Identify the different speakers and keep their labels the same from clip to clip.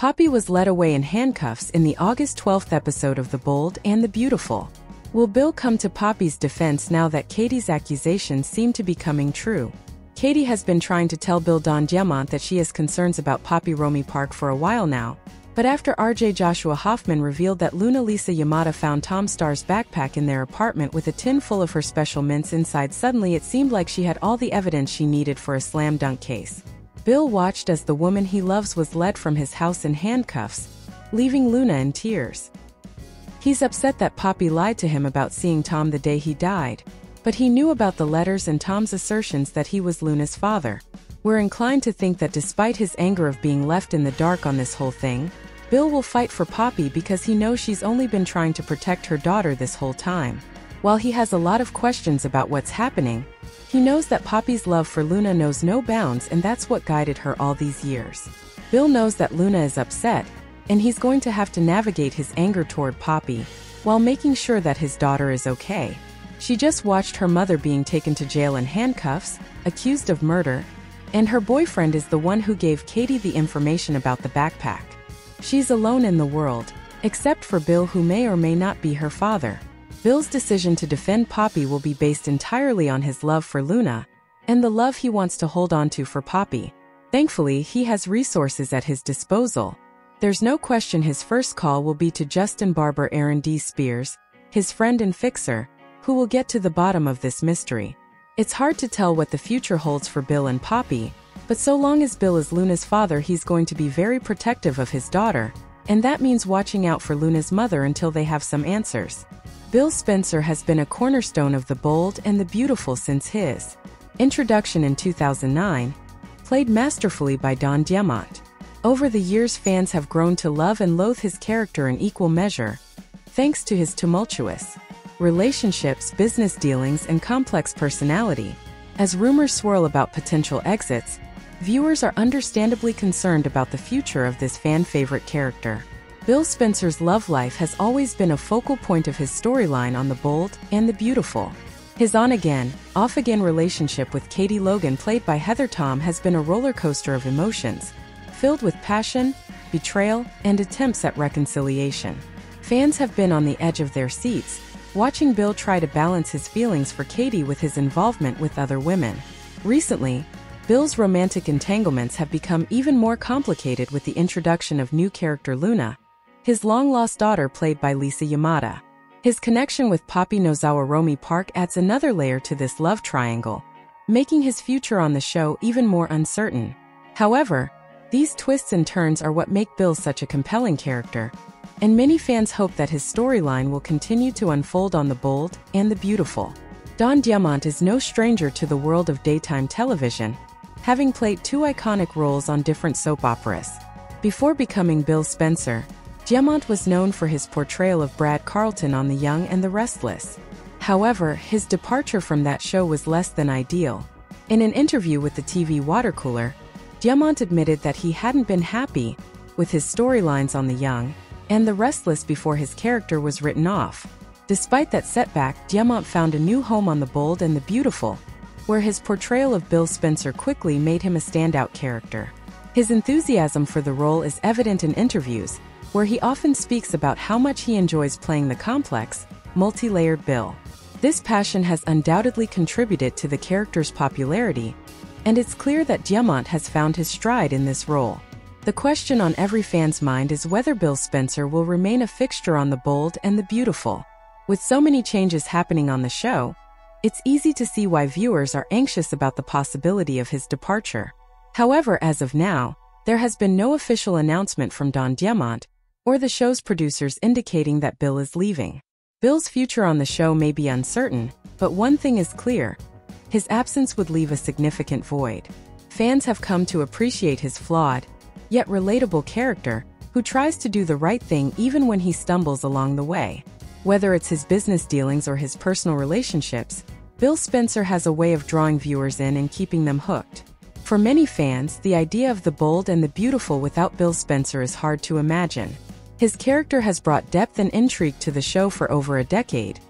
Speaker 1: Poppy was led away in handcuffs in the August 12th episode of The Bold and the Beautiful. Will Bill come to Poppy's defense now that Katie's accusations seem to be coming true? Katie has been trying to tell Bill Don Diamont that she has concerns about Poppy Romy Park for a while now, but after RJ Joshua Hoffman revealed that Luna Lisa Yamada found Tom Starr's backpack in their apartment with a tin full of her special mints inside suddenly it seemed like she had all the evidence she needed for a slam dunk case. Bill watched as the woman he loves was led from his house in handcuffs, leaving Luna in tears. He's upset that Poppy lied to him about seeing Tom the day he died, but he knew about the letters and Tom's assertions that he was Luna's father. We're inclined to think that despite his anger of being left in the dark on this whole thing, Bill will fight for Poppy because he knows she's only been trying to protect her daughter this whole time. While he has a lot of questions about what's happening, he knows that Poppy's love for Luna knows no bounds and that's what guided her all these years. Bill knows that Luna is upset, and he's going to have to navigate his anger toward Poppy, while making sure that his daughter is okay. She just watched her mother being taken to jail in handcuffs, accused of murder, and her boyfriend is the one who gave Katie the information about the backpack. She's alone in the world, except for Bill who may or may not be her father. Bill's decision to defend Poppy will be based entirely on his love for Luna, and the love he wants to hold on to for Poppy. Thankfully, he has resources at his disposal. There's no question his first call will be to Justin Barber Aaron D. Spears, his friend and fixer, who will get to the bottom of this mystery. It's hard to tell what the future holds for Bill and Poppy, but so long as Bill is Luna's father he's going to be very protective of his daughter, and that means watching out for Luna's mother until they have some answers. Bill Spencer has been a cornerstone of the bold and the beautiful since his introduction in 2009, played masterfully by Don Diamont. Over the years fans have grown to love and loathe his character in equal measure, thanks to his tumultuous relationships, business dealings, and complex personality. As rumors swirl about potential exits, viewers are understandably concerned about the future of this fan-favorite character. Bill Spencer's love life has always been a focal point of his storyline on The Bold and the Beautiful. His on-again, off-again relationship with Katie Logan played by Heather Tom has been a roller coaster of emotions, filled with passion, betrayal, and attempts at reconciliation. Fans have been on the edge of their seats, watching Bill try to balance his feelings for Katie with his involvement with other women. Recently, Bill's romantic entanglements have become even more complicated with the introduction of new character Luna, his long-lost daughter played by Lisa Yamada. His connection with Poppy Nozawa Romy Park adds another layer to this love triangle, making his future on the show even more uncertain. However, these twists and turns are what make Bill such a compelling character, and many fans hope that his storyline will continue to unfold on the bold and the beautiful. Don Diamont is no stranger to the world of daytime television, having played two iconic roles on different soap operas. Before becoming Bill Spencer, Diamont was known for his portrayal of Brad Carlton on The Young and the Restless. However, his departure from that show was less than ideal. In an interview with the TV Water Cooler, Diamont admitted that he hadn't been happy with his storylines on The Young and The Restless before his character was written off. Despite that setback, Diamont found a new home on The Bold and the Beautiful, where his portrayal of Bill Spencer quickly made him a standout character. His enthusiasm for the role is evident in interviews, where he often speaks about how much he enjoys playing the complex, multi-layered Bill. This passion has undoubtedly contributed to the character's popularity, and it's clear that Diamont has found his stride in this role. The question on every fan's mind is whether Bill Spencer will remain a fixture on The Bold and the Beautiful. With so many changes happening on the show, it's easy to see why viewers are anxious about the possibility of his departure. However, as of now, there has been no official announcement from Don Diamont or the show's producers indicating that Bill is leaving. Bill's future on the show may be uncertain, but one thing is clear. His absence would leave a significant void. Fans have come to appreciate his flawed, yet relatable character, who tries to do the right thing even when he stumbles along the way. Whether it's his business dealings or his personal relationships, Bill Spencer has a way of drawing viewers in and keeping them hooked. For many fans, the idea of the bold and the beautiful without Bill Spencer is hard to imagine. His character has brought depth and intrigue to the show for over a decade,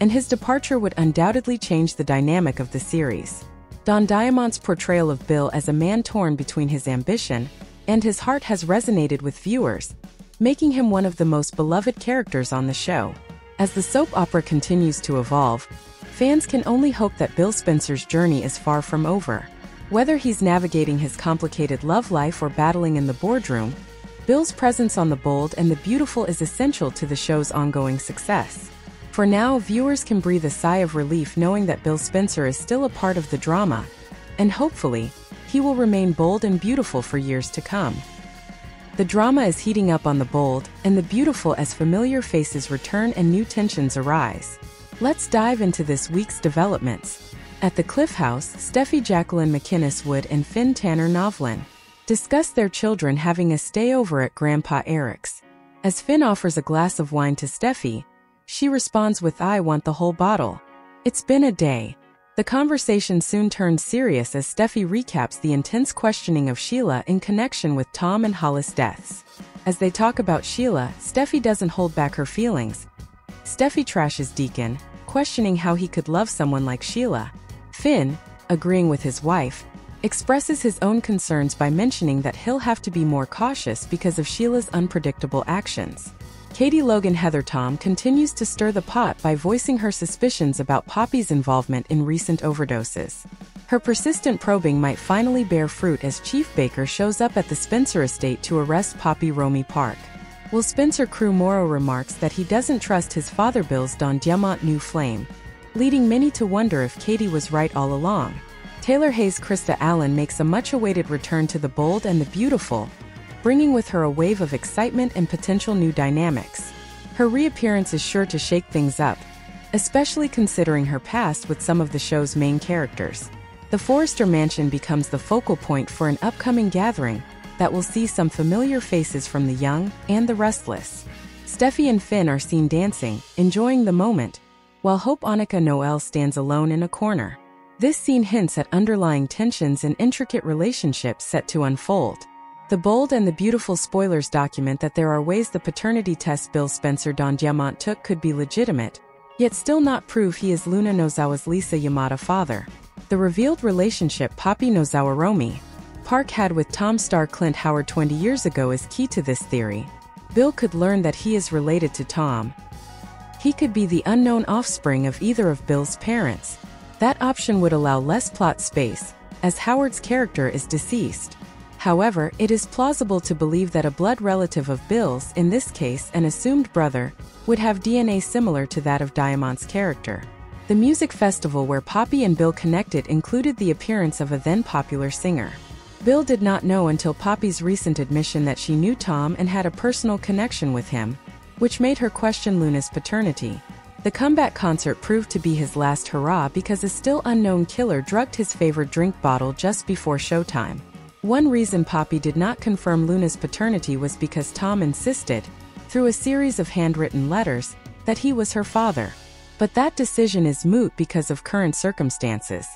Speaker 1: and his departure would undoubtedly change the dynamic of the series. Don Diamont's portrayal of Bill as a man torn between his ambition and his heart has resonated with viewers, making him one of the most beloved characters on the show. As the soap opera continues to evolve, fans can only hope that Bill Spencer's journey is far from over. Whether he's navigating his complicated love life or battling in the boardroom, Bill's presence on The Bold and the Beautiful is essential to the show's ongoing success. For now, viewers can breathe a sigh of relief knowing that Bill Spencer is still a part of the drama, and hopefully, he will remain bold and beautiful for years to come. The drama is heating up on The Bold and the Beautiful as familiar faces return and new tensions arise. Let's dive into this week's developments. At the Cliff House, Steffy Jacqueline MacInnes Wood and Finn Tanner Novlan discuss their children having a stay over at Grandpa Eric's. As Finn offers a glass of wine to Steffy, she responds with I want the whole bottle. It's been a day. The conversation soon turns serious as Steffy recaps the intense questioning of Sheila in connection with Tom and Hollis' deaths. As they talk about Sheila, Steffy doesn't hold back her feelings. Steffy trashes Deacon, questioning how he could love someone like Sheila. Finn, agreeing with his wife, expresses his own concerns by mentioning that he'll have to be more cautious because of Sheila's unpredictable actions. Katie Logan Heather Tom continues to stir the pot by voicing her suspicions about Poppy's involvement in recent overdoses. Her persistent probing might finally bear fruit as Chief Baker shows up at the Spencer estate to arrest Poppy Romy Park. Will Spencer Crew Morrow remarks that he doesn't trust his father Bill's Don Diamont new flame, leading many to wonder if Katie was right all along. Taylor Hayes Krista Allen makes a much-awaited return to the bold and the beautiful, bringing with her a wave of excitement and potential new dynamics. Her reappearance is sure to shake things up, especially considering her past with some of the show's main characters. The Forrester Mansion becomes the focal point for an upcoming gathering that will see some familiar faces from the young and the restless. Steffy and Finn are seen dancing, enjoying the moment, while Hope Annika Noelle stands alone in a corner. This scene hints at underlying tensions and intricate relationships set to unfold. The bold and the beautiful spoilers document that there are ways the paternity test Bill Spencer Don Diamont took could be legitimate, yet still not prove he is Luna Nozawa's Lisa Yamada father. The revealed relationship Poppy Nozawa Romy Park had with Tom Starr Clint Howard 20 years ago is key to this theory. Bill could learn that he is related to Tom. He could be the unknown offspring of either of Bill's parents. That option would allow less plot space, as Howard's character is deceased. However, it is plausible to believe that a blood relative of Bill's, in this case an assumed brother, would have DNA similar to that of Diamont's character. The music festival where Poppy and Bill connected included the appearance of a then-popular singer. Bill did not know until Poppy's recent admission that she knew Tom and had a personal connection with him, which made her question Luna's paternity. The comeback concert proved to be his last hurrah because a still unknown killer drugged his favorite drink bottle just before showtime. One reason Poppy did not confirm Luna's paternity was because Tom insisted, through a series of handwritten letters, that he was her father. But that decision is moot because of current circumstances.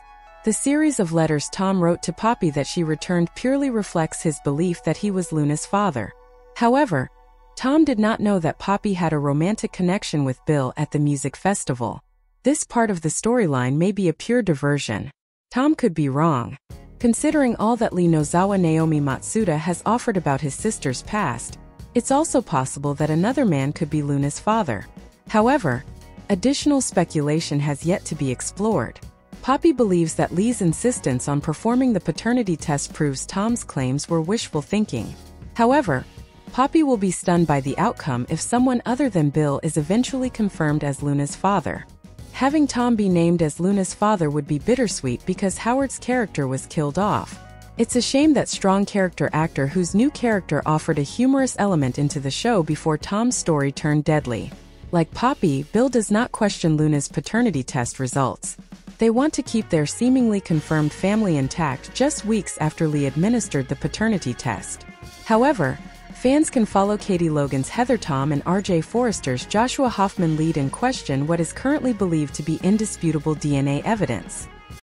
Speaker 1: The series of letters Tom wrote to Poppy that she returned purely reflects his belief that he was Luna's father. However, Tom did not know that Poppy had a romantic connection with Bill at the music festival. This part of the storyline may be a pure diversion. Tom could be wrong. Considering all that Lee Nozawa Naomi Matsuda has offered about his sister's past, it's also possible that another man could be Luna's father. However, additional speculation has yet to be explored. Poppy believes that Lee's insistence on performing the paternity test proves Tom's claims were wishful thinking. However, Poppy will be stunned by the outcome if someone other than Bill is eventually confirmed as Luna's father. Having Tom be named as Luna's father would be bittersweet because Howard's character was killed off. It's a shame that strong character actor whose new character offered a humorous element into the show before Tom's story turned deadly. Like Poppy, Bill does not question Luna's paternity test results. They want to keep their seemingly confirmed family intact just weeks after Lee administered the paternity test. However, Fans can follow Katie Logan's Heather Tom and RJ Forrester's Joshua Hoffman lead and question what is currently believed to be indisputable DNA evidence.